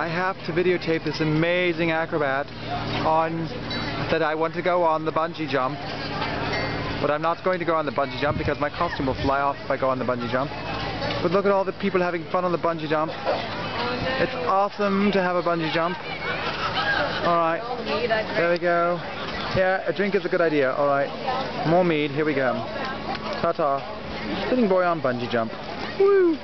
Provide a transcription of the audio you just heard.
I have to videotape this amazing acrobat on that I want to go on the bungee jump. But I'm not going to go on the bungee jump because my costume will fly off if I go on the bungee jump. But look at all the people having fun on the bungee jump. It's awesome to have a bungee jump. Alright, there we go. Yeah, a drink is a good idea. Alright, more mead, here we go. Ta-ta. Spinning boy on bungee jump. Woo!